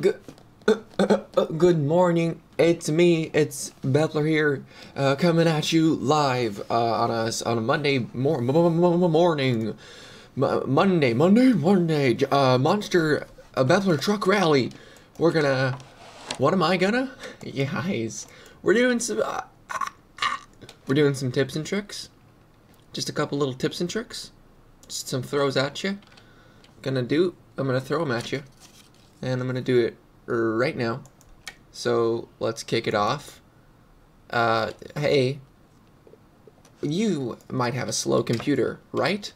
Good, good morning. It's me. It's Bepler here, uh, coming at you live uh, on a on a Monday mor- morning, M- Monday, Monday, Monday. Uh, Monster uh, Bepler Truck Rally. We're gonna. What am I gonna? Guys, we're doing some. Uh, we're doing some tips and tricks. Just a couple little tips and tricks. Just some throws at you. Gonna do. I'm gonna throw them at you and I'm gonna do it right now. So let's kick it off. Uh, hey, you might have a slow computer, right?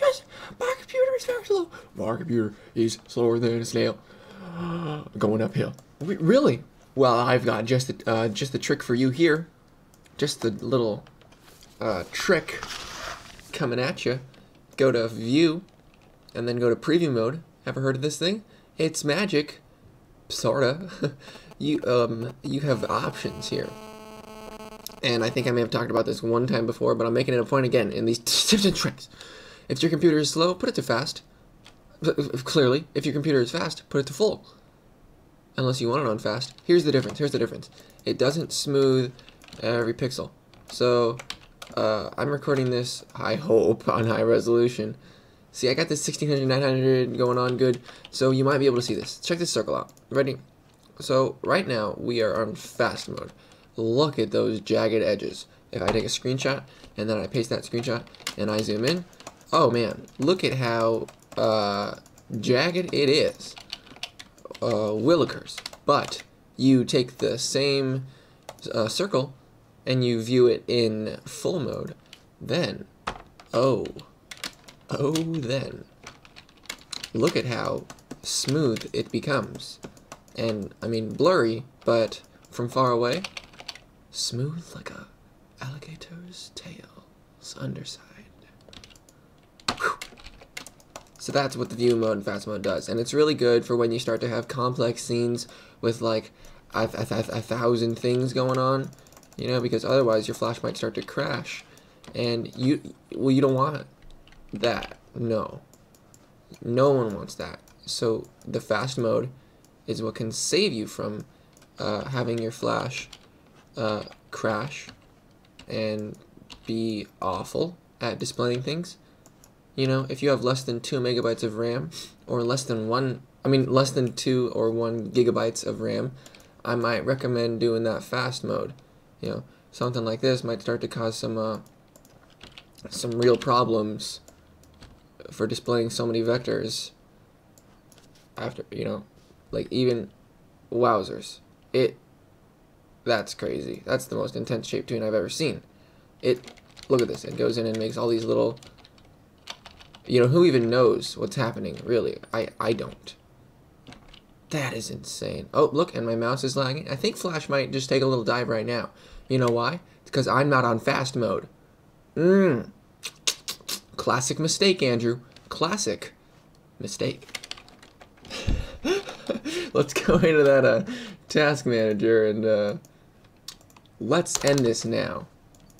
Yes, my computer is very slow. My computer is slower than a snail. Going uphill. Re- Really? Well, I've got just the uh, just the trick for you here. Just the little uh, trick coming at you. Go to View, and then go to Preview mode. Ever heard of this thing? It's magic, sorta. you um you have options here, and I think I may have talked about this one time before, but I'm making it a point again in these tips and tricks. If your computer is slow, put it to fast. Clearly, if your computer is fast, put it to full. Unless you want it on fast. Here's the difference. Here's the difference. It doesn't smooth every pixel. So, uh, I'm recording this, I hope, on high resolution. See, I got this 1600, 900 going on good, so you might be able to see this. Check this circle out. Ready? So, right now, we are on fast mode. Look at those jagged edges. If I take a screenshot, and then I paste that screenshot, and I zoom in, oh man, look at how uh, jagged it is. Uh, Willikers. But, you take the same uh, circle, and you view it in full mode, then, oh, Oh, then. Look at how smooth it becomes. And, I mean, blurry, but from far away, smooth like a alligator's tail's underside. Whew. So that's what the view mode and fast mode does. And it's really good for when you start to have complex scenes with like a, a, a, a thousand things going on, you know, because otherwise your flash might start to crash. And you, well, you don't want that. No. No one wants that. So the fast mode is what can save you from uh, having your flash uh, crash and be awful at displaying things. You know, if you have less than two megabytes of RAM or less than one, I mean, less than two or one gigabytes of RAM, I might recommend doing that fast mode. You know, something like this might start to cause some uh, some real problems for displaying so many vectors after you know like even wowzers. It that's crazy. That's the most intense shape tween i've ever seen. It look at this. It goes in and makes all these little you know who even knows what's happening really? I i don't. That is insane. Oh look and my mouse is lagging. I think flash might just take a little dive right now. You know why? Because i'm not on fast mode. Mmm. Classic mistake, Andrew. Classic mistake. let's go into that uh, task manager and uh, let's end this now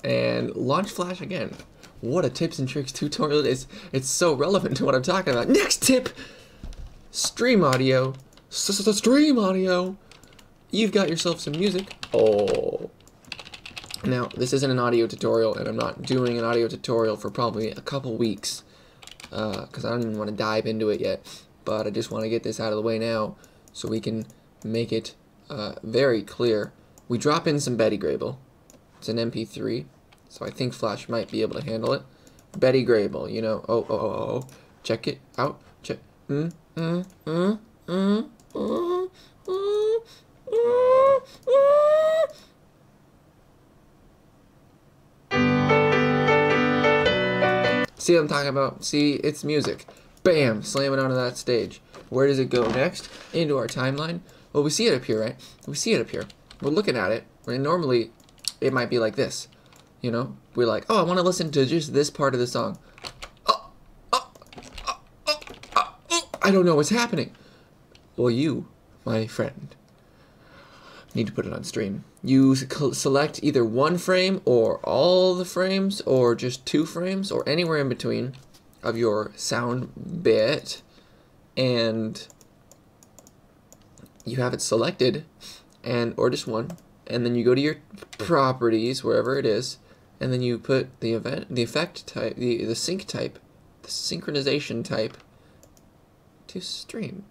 and launch Flash again. What a tips and tricks tutorial it is. It's so relevant to what I'm talking about. Next tip, stream audio. S -s -s Stream audio. You've got yourself some music. Oh. Now, this isn't an audio tutorial, and I'm not doing an audio tutorial for probably a couple weeks, because I don't even want to dive into it yet, but I just want to get this out of the way now, so we can make it uh, very clear. We drop in some Betty Grable. It's an MP3, so I think Flash might be able to handle it. Betty Grable, you know, oh, oh, oh, oh, check it out, check, mm, mm, mm, mm, mm, See what I'm talking about? See, it's music. Bam! Slam it onto that stage. Where does it go next? Into our timeline. Well, we see it up here, right? We see it up here. We're looking at it. And normally, it might be like this. You know? We're like, oh, I want to listen to just this part of the song. Oh, oh, oh, oh, oh, oh, I don't know what's happening. Well, you, my friend, need to put it on stream. You select either one frame or all the frames or just two frames or anywhere in between of your sound bit and you have it selected, and or just one, and then you go to your properties wherever it is, and then you put the event, the effect type, the the sync type, the synchronization type to stream.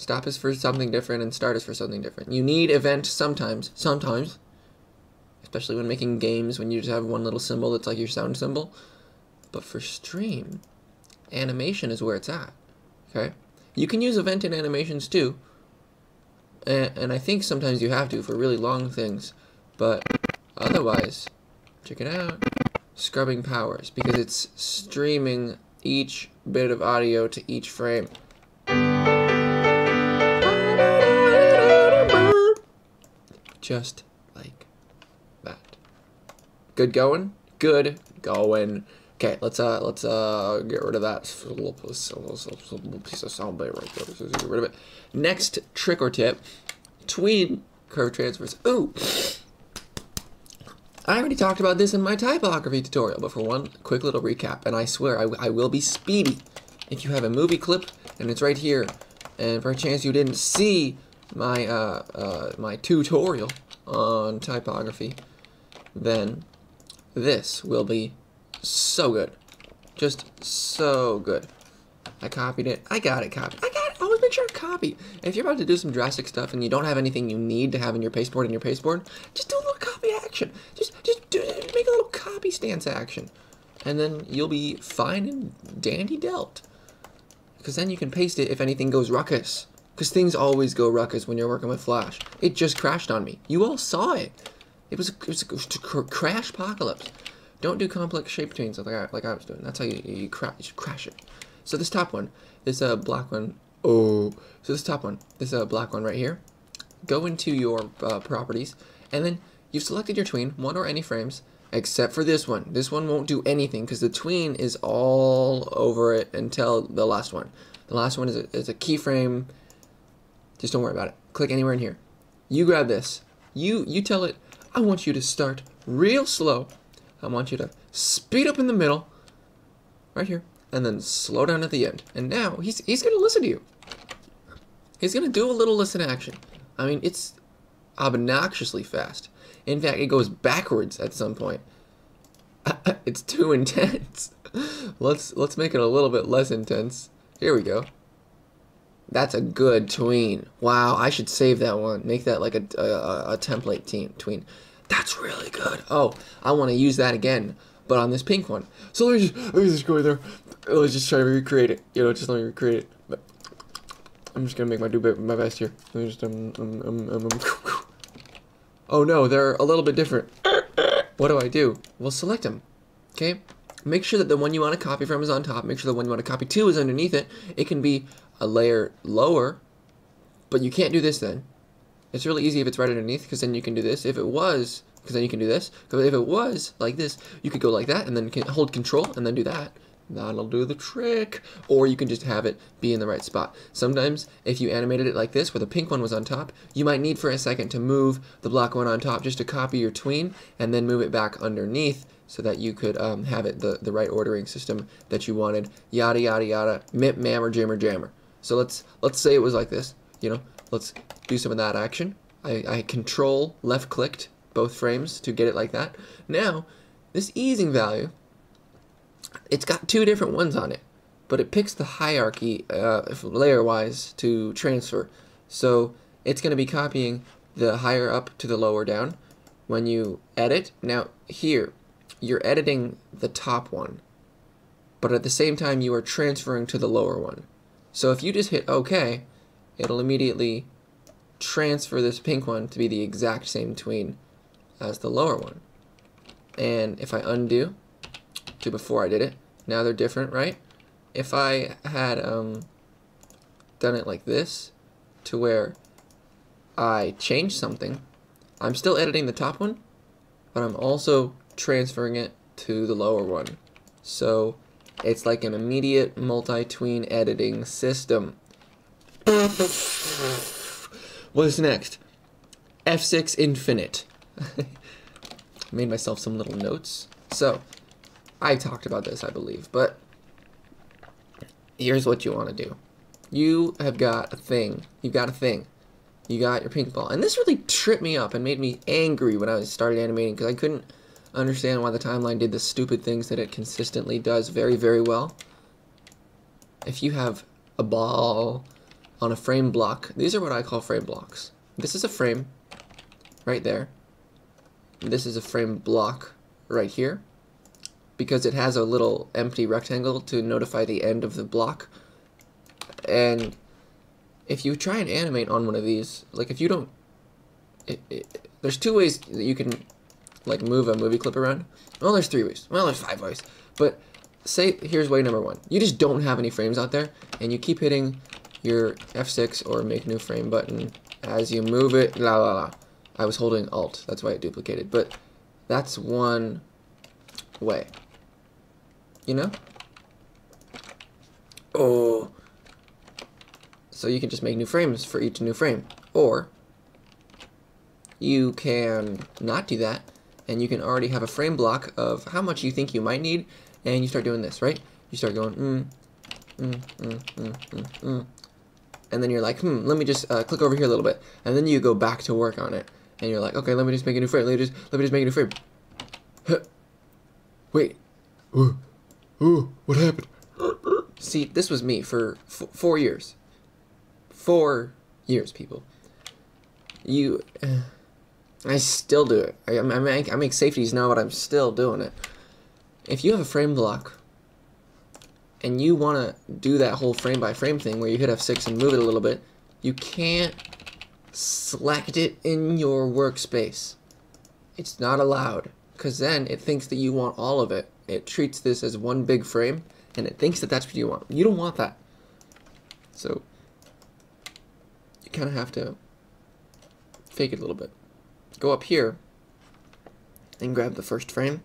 Stop is for something different and start is for something different. You need event sometimes, sometimes, especially when making games when you just have one little symbol that's like your sound symbol. But for stream, animation is where it's at. Okay? You can use event in animations too. And, and I think sometimes you have to for really long things. But otherwise, check it out. Scrubbing powers because it's streaming each bit of audio to each frame. Just like that. Good going? Good going. Okay, let's uh let's uh get rid of that little piece of sound bite right there. Let's get rid of it. Next trick or tip: tween curve transfers. Ooh. I already talked about this in my typography tutorial, but for one quick little recap, and I swear I, I will be speedy. If you have a movie clip and it's right here, and for a chance you didn't see my uh, uh, my tutorial on typography, then this will be so good. Just so good. I copied it. I got it copied. I got it. Always make sure to copy. If you're about to do some drastic stuff and you don't have anything you need to have in your pasteboard in your pasteboard, just do a little copy action. Just just do, make a little copy stance action. And then you'll be fine and dandy dealt. Because then you can paste it if anything goes ruckus. Because things always go ruckus when you're working with Flash. It just crashed on me. You all saw it. It was a, it was a, a crash apocalypse. Don't do complex shape tweens like I, like I was doing. That's how you, you, cra you crash it. So this top one, this uh, black one, oh, so this top one, this uh, black one right here, go into your uh, properties, and then you've selected your tween, one or any frames, except for this one. This one won't do anything because the tween is all over it until the last one. The last one is a, is a keyframe. Just don't worry about it. Click anywhere in here. You grab this. You you tell it, I want you to start real slow I want you to speed up in the middle, right here, and then slow down at the end. And now he's he's gonna listen to you. He's gonna do a little listen action. I mean, it's obnoxiously fast. In fact, it goes backwards at some point. it's too intense. let's let's make it a little bit less intense. Here we go. That's a good tween. Wow, I should save that one. Make that like a, a, a template teen, tween. That's really good. Oh, I want to use that again, but on this pink one. So let me just, let me just go in there. Let's just try to recreate it. You know, just let me recreate it. I'm just gonna make my do my best here. Just um, um, um, um, um. Oh no, they're a little bit different. What do I do? Well, select them. Okay. Make sure that the one you want to copy from is on top. Make sure the one you want to copy to is underneath it. It can be a layer lower, but you can't do this then. It's really easy if it's right underneath, because then you can do this. If it was, because then you can do this. Because if it was like this, you could go like that, and then hold control, and then do that. That'll do the trick. Or you can just have it be in the right spot. Sometimes, if you animated it like this, where the pink one was on top, you might need for a second to move the black one on top just to copy your tween, and then move it back underneath so that you could um, have it the, the right ordering system that you wanted. Yada, yada, yada. Mip, mammer, jammer, jammer. So let's let's say it was like this, you know, Let's do some of that action. I, I control left clicked both frames to get it like that. Now, this easing value, it's got two different ones on it, but it picks the hierarchy uh, layer wise to transfer. So it's going to be copying the higher up to the lower down. When you edit, now here, you're editing the top one, but at the same time you are transferring to the lower one. So if you just hit OK, it'll immediately transfer this pink one to be the exact same tween as the lower one. And if I undo to before I did it, now they're different, right? If I had um, done it like this, to where I changed something, I'm still editing the top one, but I'm also transferring it to the lower one. So it's like an immediate multi-tween editing system. What's next? F6 Infinite. Made myself some little notes. So, I talked about this, I believe, but here's what you want to do. you have got a thing. You've got a thing. You got your pink ball. And this really tripped me up and made me angry when I started animating because I couldn't understand why the timeline did the stupid things that it consistently does very, very well. If you have a ball on a frame block, these are what I call frame blocks. This is a frame right there. This is a frame block right here because it has a little empty rectangle to notify the end of the block. And if you try and animate on one of these, like if you don't, it, it, there's two ways that you can like move a movie clip around. Well, there's three ways. Well, there's five ways. But say here's way number one. You just don't have any frames out there, and you keep hitting your F6 or make new frame button as you move it. La la la. I was holding Alt. That's why it duplicated. But that's one way. You know? Oh. So you can just make new frames for each new frame. Or you can not do that and you can already have a frame block of how much you think you might need and you start doing this, right? You start going, mm, mm, mm, mm, mm, mm. And then you're like, hmm, let me just uh, click over here a little bit. And then you go back to work on it. And you're like, okay, let me just make a new frame. Let me just, let me just make a new frame. Huh. Wait. Ooh. Ooh, what happened? See, this was me for four years. Four years, people. You... Uh, I still do it. I, I, make, I make safeties now, but I'm still doing it. If you have a frame block, and you want to do that whole frame by frame thing where you hit F6 and move it a little bit, you can't select it in your workspace. It's not allowed, because then it thinks that you want all of it. It treats this as one big frame, and it thinks that that's what you want. You don't want that. So, you kind of have to fake it a little bit go up here and grab the first frame,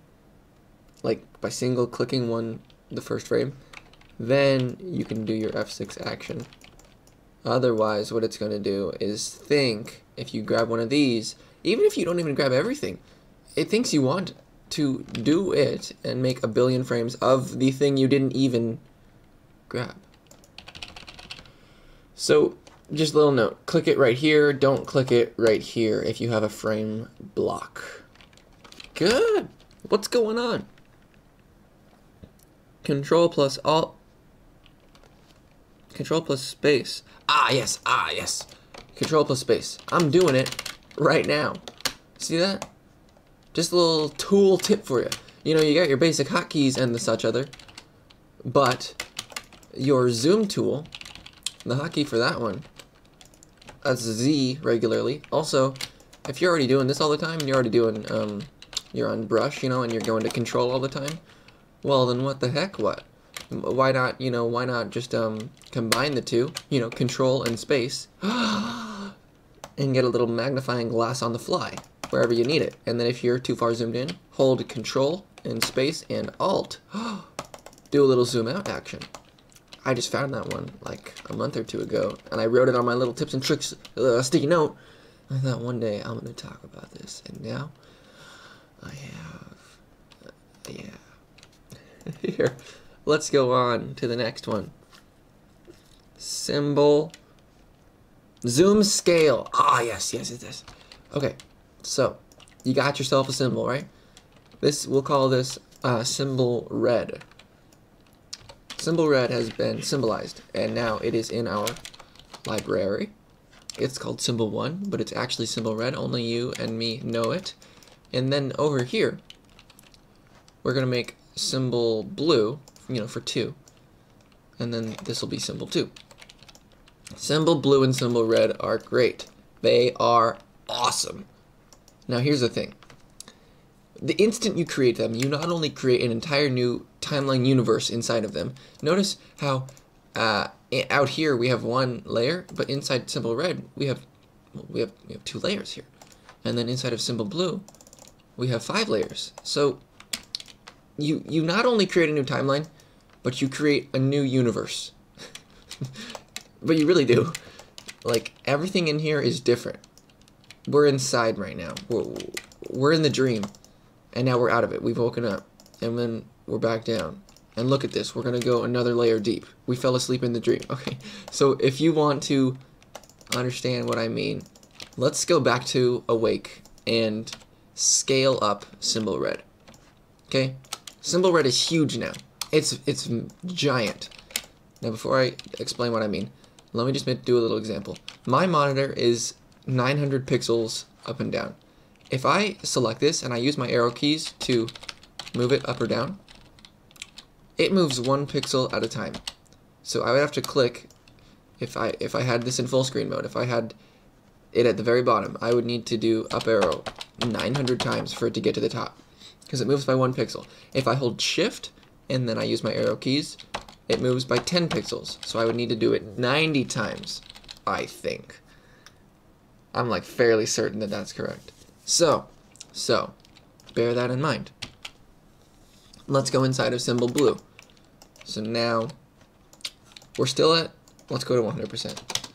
like by single clicking one, the first frame, then you can do your F6 action. Otherwise, what it's going to do is think, if you grab one of these, even if you don't even grab everything, it thinks you want to do it and make a billion frames of the thing you didn't even grab. So just a little note, click it right here, don't click it right here if you have a frame block. Good. What's going on? Control plus Alt. Control plus space. Ah, yes, ah, yes. Control plus space. I'm doing it right now. See that? Just a little tool tip for you. You know, you got your basic hotkeys and the such other, but your zoom tool, the hotkey for that one, as Z regularly. Also, if you're already doing this all the time, and you're already doing, um, you're on brush, you know, and you're going to control all the time, well, then what the heck, what? Why not, you know, why not just, um, combine the two, you know, control and space, and get a little magnifying glass on the fly, wherever you need it. And then if you're too far zoomed in, hold control and space and alt, do a little zoom out action. I just found that one like a month or two ago, and I wrote it on my little tips and tricks uh, sticky note. I thought one day I'm to talk about this, and now I have. Uh, yeah. Here, let's go on to the next one. Symbol. Zoom scale. Ah, yes, yes, it is. Okay, so you got yourself a symbol, right? This we'll call this uh, symbol red. Symbol red has been symbolized, and now it is in our library. It's called symbol 1, but it's actually symbol red. Only you and me know it. And then over here, we're going to make symbol blue, you know, for 2. And then this will be symbol 2. Symbol blue and symbol red are great. They are awesome. Now here's the thing. The instant you create them, you not only create an entire new timeline universe inside of them. Notice how uh, out here we have one layer, but inside symbol red we have we have we have two layers here, and then inside of symbol blue we have five layers. So you you not only create a new timeline, but you create a new universe. but you really do. Like everything in here is different. We're inside right now. We're, we're in the dream, and now we're out of it. We've woken up, and then we're back down. And look at this, we're gonna go another layer deep. We fell asleep in the dream. Okay, so if you want to understand what I mean, let's go back to awake and scale up symbol red. Okay, symbol red is huge now. It's it's giant. Now before I explain what I mean, let me just do a little example. My monitor is 900 pixels up and down. If I select this and I use my arrow keys to move it up or down, it moves one pixel at a time. So I would have to click if I if I had this in full screen mode, if I had it at the very bottom, I would need to do up arrow 900 times for it to get to the top because it moves by one pixel. If I hold shift and then I use my arrow keys, it moves by 10 pixels. So I would need to do it 90 times, I think. I'm like fairly certain that that's correct. So, so, bear that in mind. Let's go inside of symbol blue. So now, we're still at, let's go to 100%.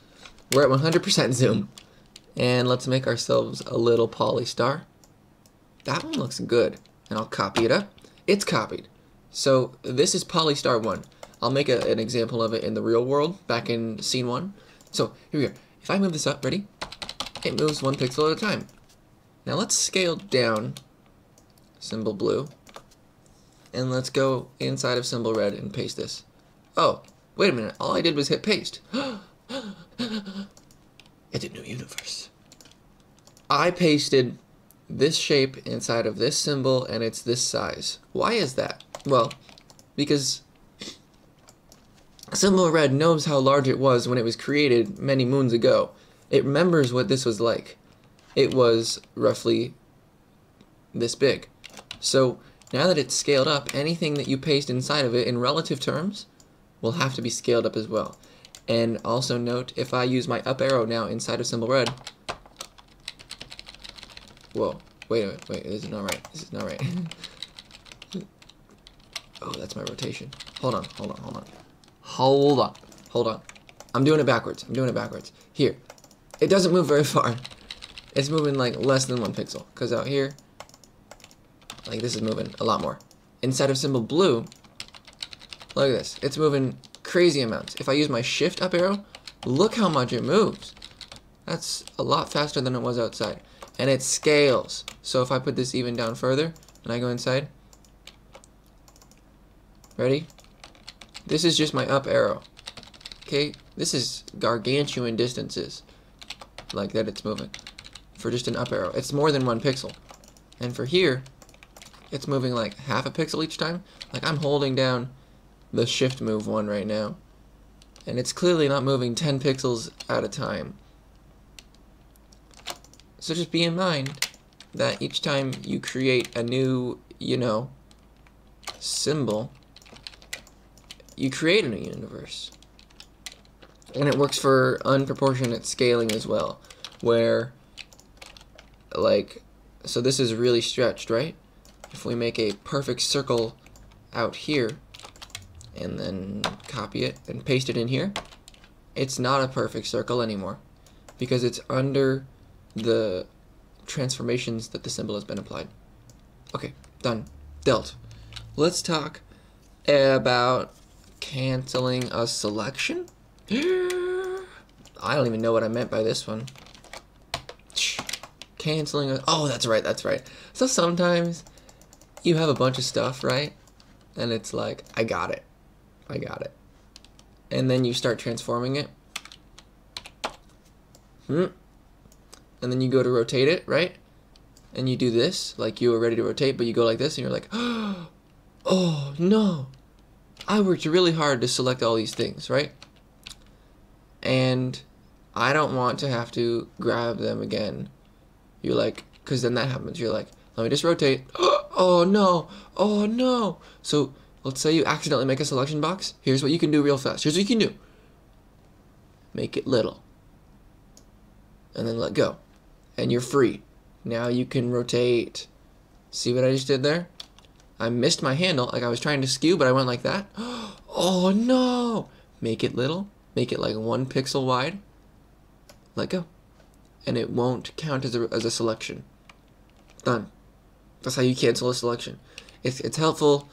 We're at 100% zoom. And let's make ourselves a little poly star. That one looks good. And I'll copy it up. It's copied. So this is Polystar 1. I'll make a, an example of it in the real world, back in scene 1. So here we go. If I move this up, ready? It moves one pixel at a time. Now let's scale down symbol blue. And let's go inside of symbol red and paste this. Oh, wait a minute. All I did was hit paste. it's a new universe. I pasted this shape inside of this symbol and it's this size. Why is that? Well, because symbol red knows how large it was when it was created many moons ago. It remembers what this was like. It was roughly this big. So now that it's scaled up, anything that you paste inside of it in relative terms will have to be scaled up as well. And also note, if I use my up arrow now inside of symbol red, whoa, wait a minute, wait, this is not right, this is not right. oh, that's my rotation. Hold on, hold on, hold on. Hold on, hold on. I'm doing it backwards, I'm doing it backwards. Here, it doesn't move very far. It's moving like less than one pixel, because out here, like this is moving a lot more. Inside of symbol blue, look at this. It's moving crazy amounts. If I use my shift up arrow, look how much it moves. That's a lot faster than it was outside. And it scales. So if I put this even down further, and I go inside, ready? This is just my up arrow. Okay, this is gargantuan distances, like that it's moving, for just an up arrow. It's more than one pixel. And for here, it's moving like half a pixel each time. Like I'm holding down the shift move one right now. And it's clearly not moving 10 pixels at a time. So just be in mind that each time you create a new, you know, symbol, you create a new universe. And it works for unproportionate scaling as well, where, like, so this is really stretched, right? if we make a perfect circle out here and then copy it and paste it in here, it's not a perfect circle anymore because it's under the transformations that the symbol has been applied. Okay, done. Dealt. Let's talk about canceling a selection. I don't even know what I meant by this one. Canceling oh, that's right, that's right. So sometimes you have a bunch of stuff, right? And it's like, I got it. I got it. And then you start transforming it. Hmm. And then you go to rotate it, right? And you do this, like you were ready to rotate, but you go like this, and you're like, oh, no. I worked really hard to select all these things, right? And I don't want to have to grab them again. You're like, because then that happens. You're like, let me just rotate. oh no, oh no. So let's say you accidentally make a selection box. Here's what you can do real fast. Here's what you can do. Make it little. And then let go. And you're free. Now you can rotate. See what I just did there? I missed my handle. Like I was trying to skew, but I went like that. Oh no! Make it little. Make it like one pixel wide. Let go. And it won't count as a, as a selection. Done. That's how you cancel a selection. It's, it's helpful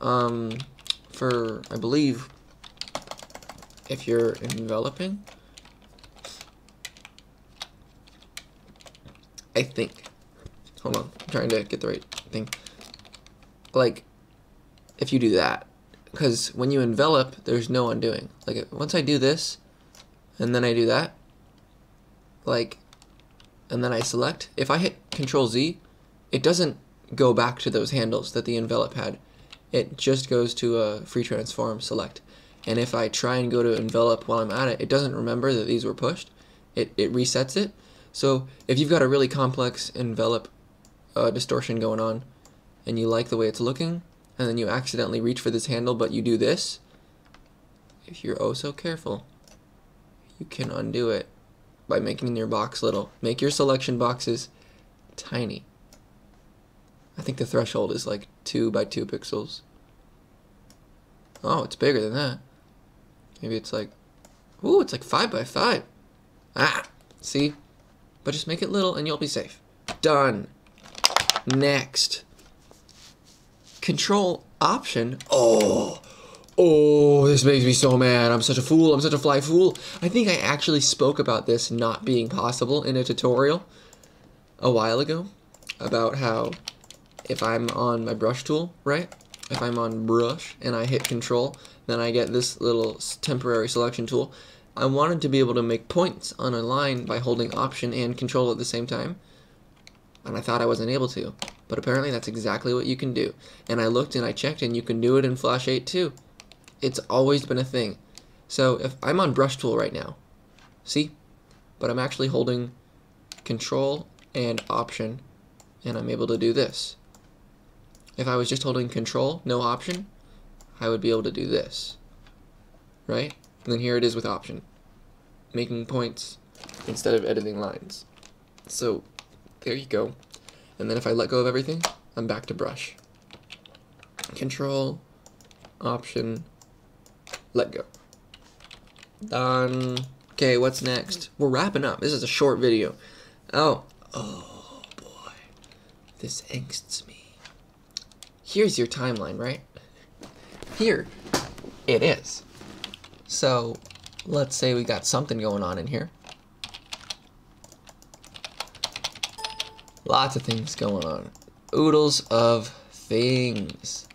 um, for, I believe, if you're enveloping. I think. Hold on, I'm trying to get the right thing. Like, if you do that, because when you envelop, there's no undoing. Like, once I do this, and then I do that, like, and then I select, if I hit Control Z, it doesn't go back to those handles that the envelope had. It just goes to a free transform select. And if I try and go to envelope while I'm at it, it doesn't remember that these were pushed. It, it resets it. So if you've got a really complex envelope uh, distortion going on, and you like the way it's looking, and then you accidentally reach for this handle, but you do this, if you're oh so careful, you can undo it by making your box little. Make your selection boxes tiny. I think the threshold is like 2 by 2 pixels. Oh, it's bigger than that. Maybe it's like, ooh, it's like 5 by 5. Ah, see? But just make it little and you'll be safe. Done. Next. Control Option. Oh, oh, this makes me so mad. I'm such a fool. I'm such a fly fool. I think I actually spoke about this not being possible in a tutorial a while ago about how if I'm on my brush tool, right? If I'm on brush and I hit control, then I get this little temporary selection tool. I wanted to be able to make points on a line by holding option and control at the same time. And I thought I wasn't able to. But apparently that's exactly what you can do. And I looked and I checked and you can do it in Flash 8 too. It's always been a thing. So if I'm on brush tool right now, see? But I'm actually holding control and option and I'm able to do this. If I was just holding control, no option, I would be able to do this. Right? And then here it is with option. Making points instead of editing lines. So there you go. And then if I let go of everything, I'm back to brush. Control, option, let go. Done. Okay, what's next? We're wrapping up. This is a short video. Oh, oh boy. This angsts me here's your timeline, right? Here it is. So let's say we got something going on in here. Lots of things going on. Oodles of things.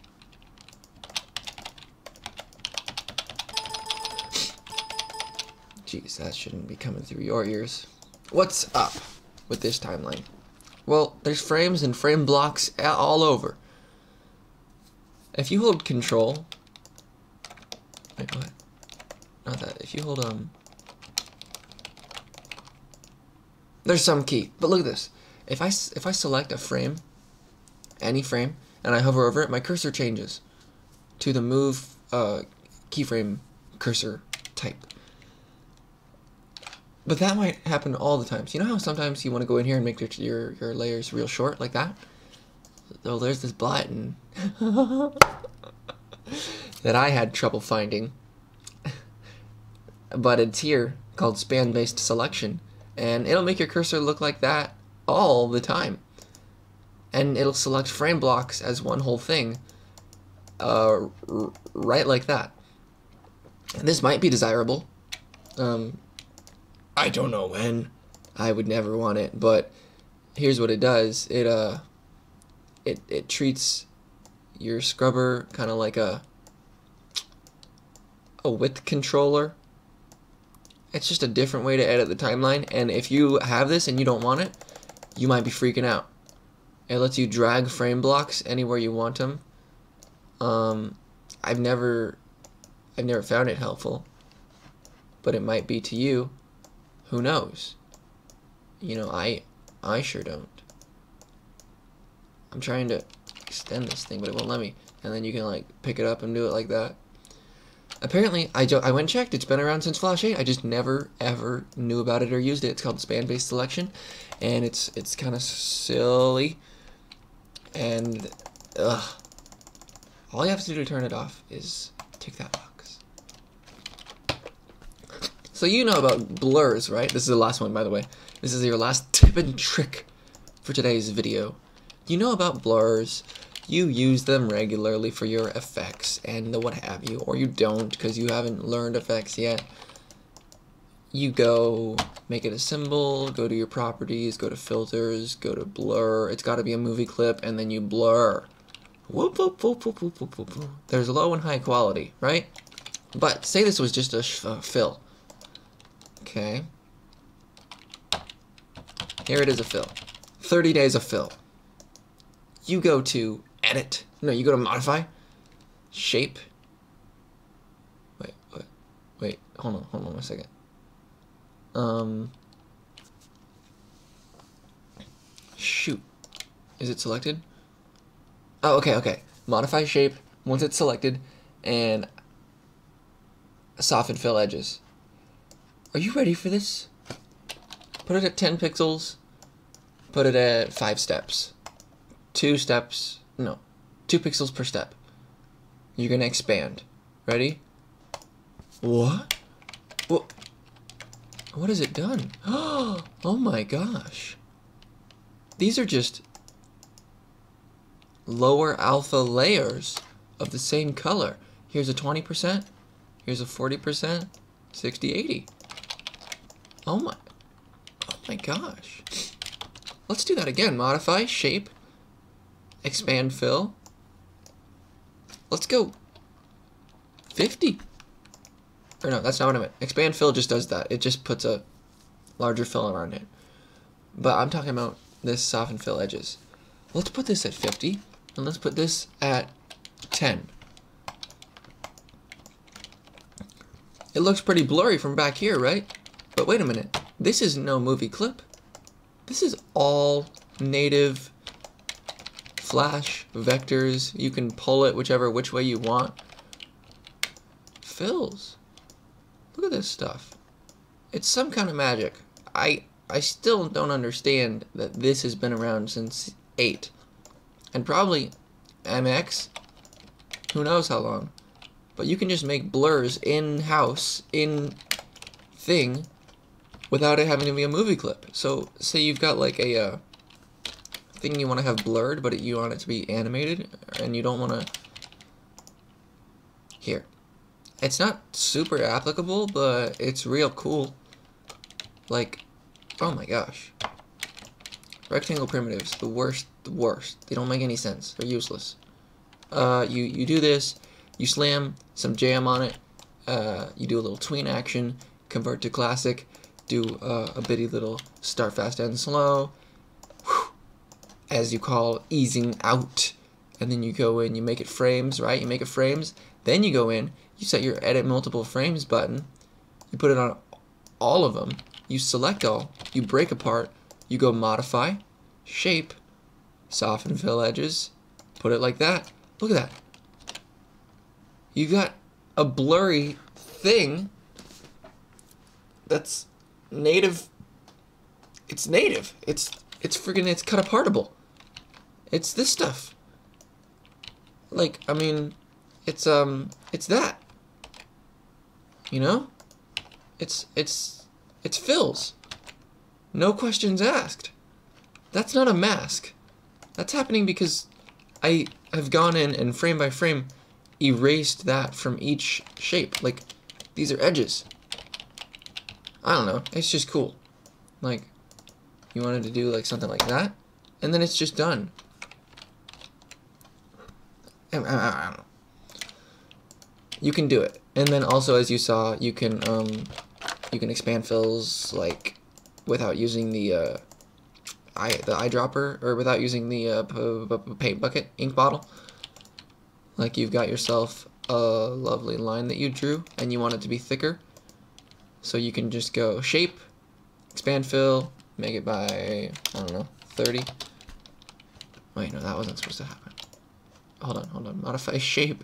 Jeez, that shouldn't be coming through your ears. What's up with this timeline? Well, there's frames and frame blocks all over. If you hold control, wait, what? Not that. If you hold um, there's some key. But look at this. If I if I select a frame, any frame, and I hover over it, my cursor changes to the move uh, keyframe cursor type. But that might happen all the times. You know how sometimes you want to go in here and make your, your, your layers real short like that? Oh, there's this button that I had trouble finding. but it's here called span-based selection. And it'll make your cursor look like that all the time. And it'll select frame blocks as one whole thing. Uh, right like that. And this might be desirable. Um, I don't know when. I would never want it, but here's what it does. It, uh, it, it treats your scrubber kind of like a a width controller. It's just a different way to edit the timeline, and if you have this and you don't want it, you might be freaking out. It lets you drag frame blocks anywhere you want them. Um, I've never, I've never found it helpful, but it might be to you. Who knows? You know, I, I sure don't. I'm trying to extend this thing, but it won't let me. And then you can like pick it up and do it like that. Apparently, I, I went and checked. It's been around since Flash 8. I just never ever knew about it or used it. It's called span-based selection, and it's it's kind of silly. And ugh, all you have to do to turn it off is take that box. So you know about blurs, right? This is the last one, by the way. This is your last tip and trick for today's video you know about blurs, you use them regularly for your effects and the what have you, or you don't because you haven't learned effects yet. You go make it a symbol, go to your properties, go to filters, go to blur. It's got to be a movie clip, and then you blur. Whoop, whoop, whoop, whoop, whoop, whoop, whoop. There's low and high quality, right? But say this was just a uh, fill. Okay. Here it is a fill. 30 days of fill. You go to edit. No, you go to modify. Shape. Wait, wait, wait. Hold on, hold on a second. Um. Shoot. Is it selected? Oh, okay, okay. Modify shape once it's selected, and soften fill edges. Are you ready for this? Put it at 10 pixels. Put it at 5 steps. 2 steps. No. 2 pixels per step. You're going to expand. Ready? What? What? What has it done? Oh my gosh. These are just lower alpha layers of the same color. Here's a 20%. Here's a 40%. 60, 80. Oh my. Oh my gosh. Let's do that again. Modify, shape, expand fill. Let's go 50. Or no, that's not what I meant. Expand fill just does that. It just puts a larger fill around it. But I'm talking about this soften fill edges. Let's put this at 50, and let's put this at 10. It looks pretty blurry from back here, right? But wait a minute. This is no movie clip. This is all native flash vectors. You can pull it whichever which way you want. Fills. Look at this stuff. It's some kind of magic. I I still don't understand that this has been around since 8. And probably MX. Who knows how long. But you can just make blurs in-house, in thing, without it having to be a movie clip. So, say you've got like a uh, thing you want to have blurred, but you want it to be animated, and you don't want to... Here. It's not super applicable, but it's real cool. Like, oh my gosh. Rectangle primitives, the worst, the worst. They don't make any sense. They're useless. Uh, you, you do this, you slam some jam on it, uh, you do a little tween action, convert to classic, do uh, a bitty little start fast and slow, as you call easing out, and then you go in, you make it frames, right? You make it frames, then you go in, you set your edit multiple frames button, you put it on all of them, you select all, you break apart, you go modify, shape, soften fill edges, put it like that. Look at that. You got a blurry thing that's native. It's native. It's it's friggin' it's cut apartable. It's this stuff. Like, I mean, it's um it's that. You know? It's it's it's fills. No questions asked. That's not a mask. That's happening because I have gone in and frame by frame erased that from each shape. Like, these are edges. I don't know. It's just cool. Like, you wanted to do like something like that, and then it's just done. I, I, I don't know. You can do it, and then also as you saw, you can um, you can expand fills like without using the uh, eye the eyedropper or without using the uh, paint bucket ink bottle. Like you've got yourself a lovely line that you drew, and you want it to be thicker. So you can just go shape, expand fill, make it by, I don't know, 30. Wait, no, that wasn't supposed to happen. Hold on, hold on. Modify shape,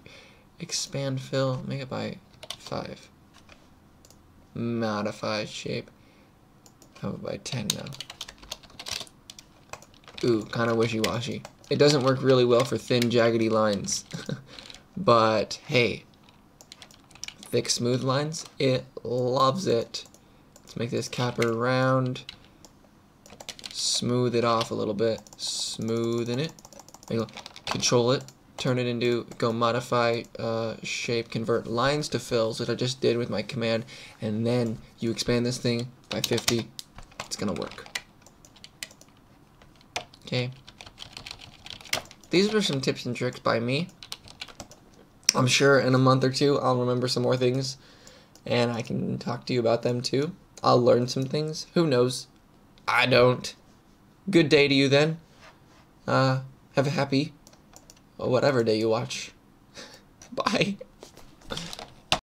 expand fill, make it by 5. Modify shape. How about by 10 now? Ooh, kind of wishy-washy. It doesn't work really well for thin, jaggedy lines. but, hey, thick, smooth lines, it loves it. Let's make this capper round. Smooth it off a little bit. Smoothen it. control it, turn it into, go modify uh, shape, convert lines to fills, which I just did with my command, and then you expand this thing by 50, it's gonna work. Okay. These were some tips and tricks by me. I'm sure in a month or two I'll remember some more things and I can talk to you about them too. I'll learn some things. Who knows? I don't. Good day to you then. Uh, have a happy whatever day you watch. Bye.